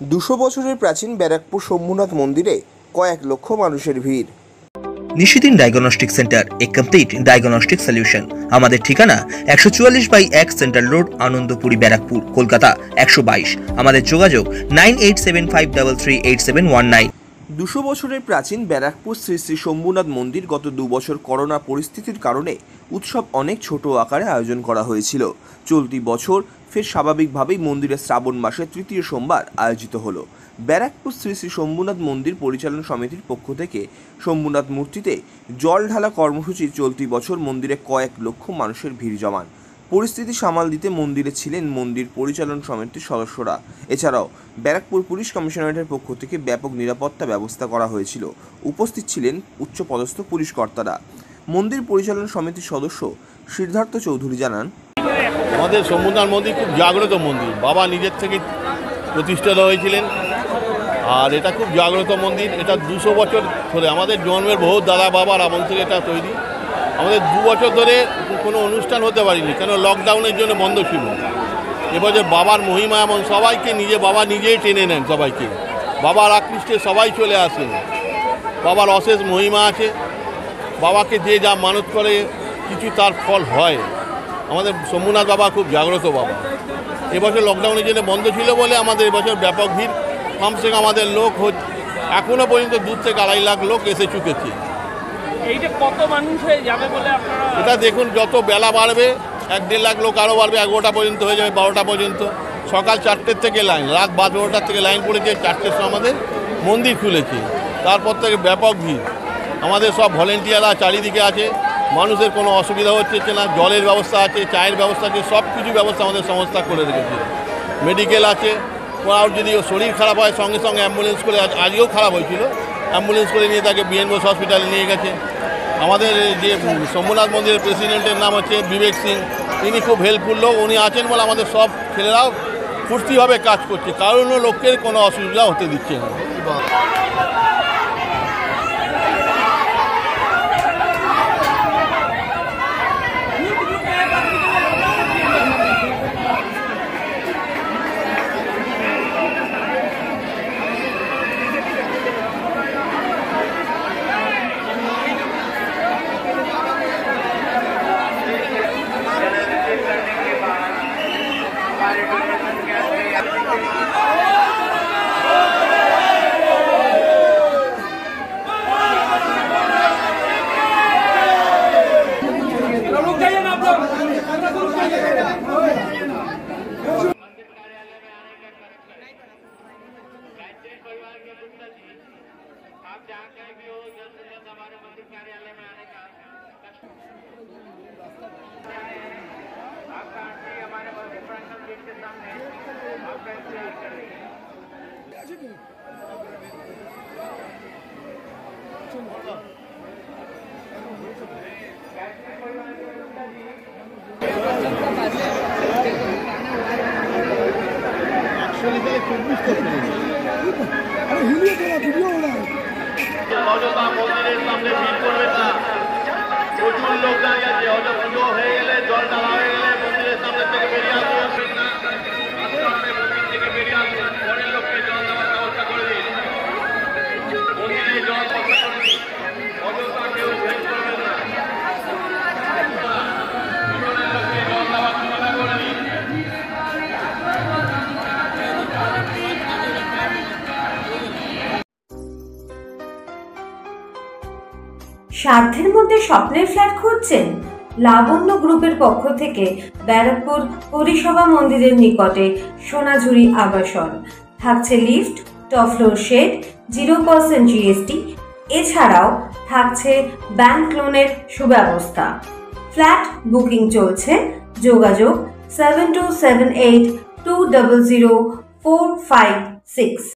দুশো বছরের প্রাচীন ব্যারাকপুর শম্ভুনাথ মন্দিরে কয়েক লক্ষ মানুষের ভিড়। Nishidin diagnostic centre, a complete diagnostic solution আমাদের ঠিকানা একশো চুয়াল্লিশ বাই এক সেন্ট্রাল রোড, আনন্দপুরি ব্যারাকপুর, কলকাতা, একশো বাইশ। আমাদের যোগাযোগ nine eight seven five double three eight seven one nine. দুশো বছরের প্রাচীন ব্যারাকপুর শ্রী শ্রী শম্ভুনাথ মন্দির গত দু বছর করোনা পরিস্থিতির কারণে উৎসব অনেক ছোট আকারে আয়োজন করা হয়েছিল। চলতি বছর ফের স্বাভাবিকভাবেই মন্দিরে শ্রাবণ মাসের তৃতীয় সোমবার আয়োজিত হলো। ব্যারাকপুর শ্রী শ্রী শম্ভুনাথ মন্দির পরিচালন সমিতির পক্ষ থেকে শম্ভুনাথ মূর্তিতে জল ঢালা কর্মসূচি চলতি বছর মন্দিরে কয়েক লক্ষ মানুষের ভিড় জমান। পরিস্থিতি সামাল দিতে মন্দিরে ছিলেন মন্দির পরিচালন সমিতির সদস্যরা। এছাড়াও ব্যারাকপুর পুলিশ কমিশনারেটের পক্ষ থেকে ব্যাপক নিরাপত্তা ব্যবস্থা করা হয়েছিল। উপস্থিত ছিলেন উচ্চপদস্থ পুলিশ কর্তারা। মন্দির পরিচালন সমিতির সদস্য সিদ্ধার্থ চৌধুরী জানান, আমাদের শম্ভুনাথ মন্দির খুব জাগ্রত মন্দির। বাবা নিজের থেকে প্রতিষ্ঠিত হয়েছিলেন। আর এটা খুব জাগ্রত মন্দির। এটা দুশো বছর ধরে আমাদের জন্মের বহু দাদা বাবার আমল থেকে এটা তৈরি। আমাদের দু বছর ধরে কোনো অনুষ্ঠান হতে পারিনি, কেন লকডাউনের জন্য বন্ধ ছিল। এবছর বাবার মহিমা এমন সবাইকে নিজে, বাবা নিজেই টেনে নেন সবাইকে। বাবার আকৃষ্টে সবাই চলে আসে। বাবার অশেষ মহিমা আছে। বাবাকে যে যা মানত করে, কিছু তার ফল হয়। আমাদের শম্ভুনাথ বাবা খুব জাগ্রত বাবা। এবছর লকডাউনের জন্য বন্ধ ছিল বলে আমাদের এবছর ব্যাপক ভিড়। কমসে কম আমাদের লোক হচ্ছে এখনও পর্যন্ত দু থেকে আড়াই লাখ লোক এসে চুকেছে। এটা দেখুন, যত বেলা বাড়বে, এক দেড় লাখ লোক আরও বাড়বে এগারোটা পর্যন্ত হয়ে যাবে, বারোটা পর্যন্ত। সকাল চারটের থেকে লাইন, রাত বারোটার থেকে লাইন পড়েছে, চারটের সময় আমাদের মন্দির খুলেছে। তারপর থেকে ব্যাপক ভিড়। আমাদের সব ভলেন্টিয়াররা চারিদিকে আছে, মানুষের কোনো অসুবিধা হচ্ছে না, জলের ব্যবস্থা আছে, চায়ের ব্যবস্থা আছে, সব কিছু ব্যবস্থা আমাদের সংস্থা করে রেখেছে। মেডিকেল আছে আর যদি শরীর খারাপ হয়, সঙ্গে সঙ্গে অ্যাম্বুলেন্স করে, আজ- আজকেও খারাপ হয়েছিল। অ্যাম্বুলেন্স করে নিয়ে তাকে বিএনবোস হসপিটালে নিয়ে গেছে। আমাদের যে শম্ভুনাথ মন্দিরের প্রেসিডেন্টের নাম হচ্ছে বিবেক সিং। তিনি খুব হেল্পফুল লোক, উনি আছেন বলে আমাদের সব ছেলেরাও ফুর্তিভাবে কাজ করছে। কারণ লোকের কোনো অসুবিধা হতে দিচ্ছে না। Gracias. है অযোধ্যা মন্দিরের সামনে ভিড় করবেন না। প্রচুর লোক দাঁড়িয়ে আছে অযোধ্যা হয়ে গেলে জল ঢালা সাধ্যের মধ্যে স্বপ্নের ফ্ল্যাট খুঁজছেন লাবণ্য গ্রুপের পক্ষ থেকে ব্যারাকপুর পরিষেবা মন্দিরের নিকটে সোনাঝুরি আবাসন। থাকছে lift, top floor shed, zero percent GST. এছাড়াও থাকছে ব্যাংক লোনের সুব্যবস্থা। ফ্ল্যাট বুকিং চলছে। যোগাযোগ seven two seven eight two double zero four five six.